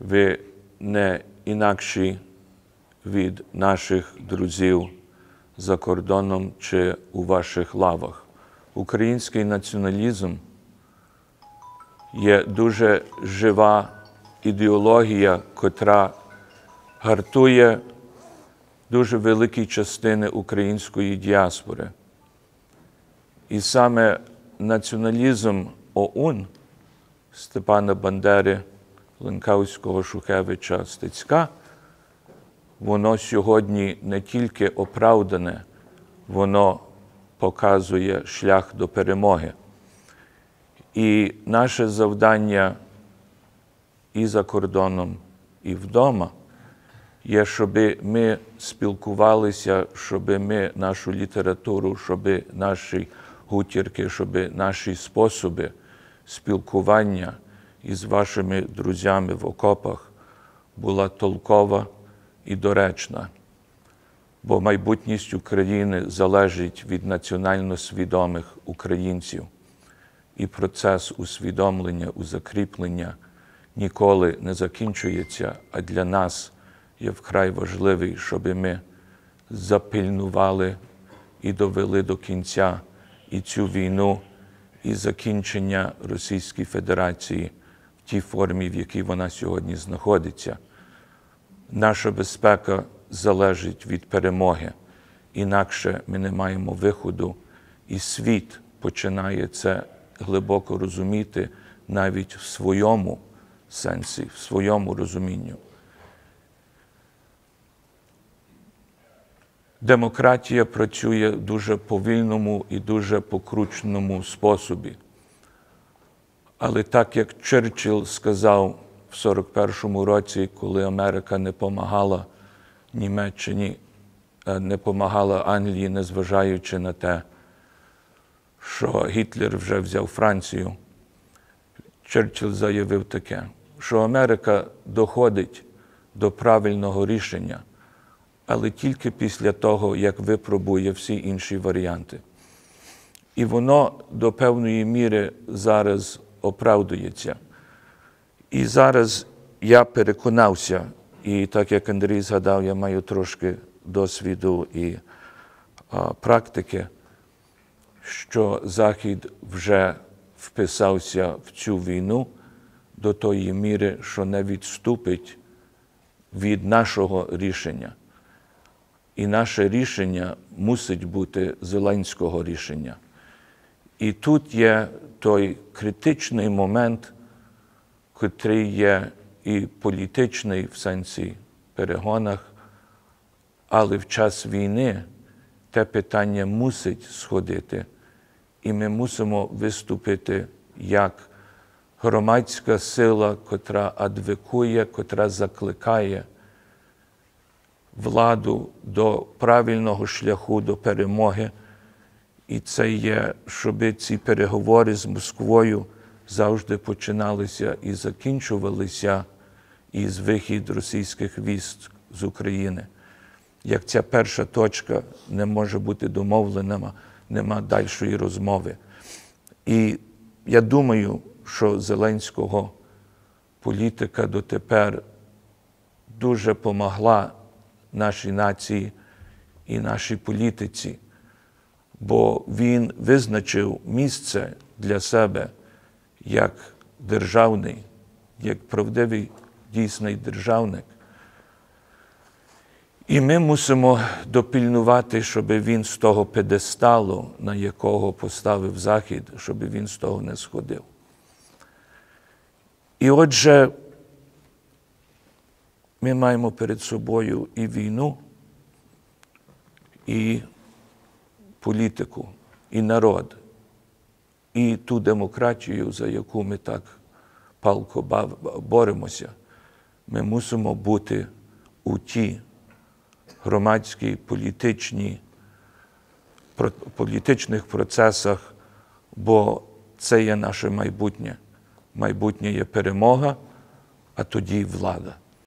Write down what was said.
ви не інакші від наших друзів за кордоном чи у ваших лавах. Український націоналізм є дуже жива ідеологія, котра гартує дуже великі частини української діаспори. І саме націоналізм ОУН Степана Бандери, Ленкавського, Шухевича, Стецька, воно сьогодні не тільки оправдане, воно показує шлях до перемоги. І наше завдання і за кордоном, і вдома є, щоб ми спілкувалися, щоб ми нашу літературу, щоб наші гутірки, щоб наші способи спілкування із вашими друзями в окопах була толкова і доречна. Бо майбутність України залежить від національно свідомих українців, і процес усвідомлення, узакріплення ніколи не закінчується, а для нас є вкрай важливий, щоб ми запильнували і довели до кінця і цю війну, і закінчення Російської Федерації тій формі, в якій вона сьогодні знаходиться. Наша безпека залежить від перемоги, інакше ми не маємо виходу, і світ починає це глибоко розуміти навіть в своєму сенсі, в своєму розумінню. Демократія працює в дуже повільному і дуже покрученому способі. Але так як Черчилл сказав в 41-му році, коли Америка не допомагала Німеччині, не допомагала Англії, незважаючи на те, що Гітлер вже взяв Францію, Черчилл заявив таке, що Америка доходить до правильного рішення, але тільки після того, як випробує всі інші варіанти. І воно до певної міри зараз оправдується. І зараз я переконався, і так як Андрій згадав, я маю трошки досвіду і а, практики, що Захід вже вписався в цю війну до тої міри, що не відступить від нашого рішення. І наше рішення мусить бути зеленського рішення. І тут є той критичний момент, котрий є і політичний в сенсі перегонах, але в час війни те питання мусить сходити, і ми мусимо виступити як громадська сила, котра адвокує, котра закликає владу до правильного шляху до перемоги. І це є, щоб ці переговори з Москвою завжди починалися і закінчувалися із вихід російських військ з України. Як ця перша точка не може бути домовлена, нема дальшої розмови. І я думаю, що Зеленського політика дотепер дуже помогла нашій нації і нашій політиці, бо він визначив місце для себе як державний, як правдивий дійсний державник. І ми мусимо допільнувати, щоб він з того педесталу, на якого поставив Захід, щоб він з того не сходив. І отже, ми маємо перед собою і війну, і політику, і народ, і ту демократію, за яку ми так палко боремося. Ми мусимо бути у ті громадські політичні, політичних процесах, бо це є наше майбутнє. Майбутнє є перемога, а тоді влада.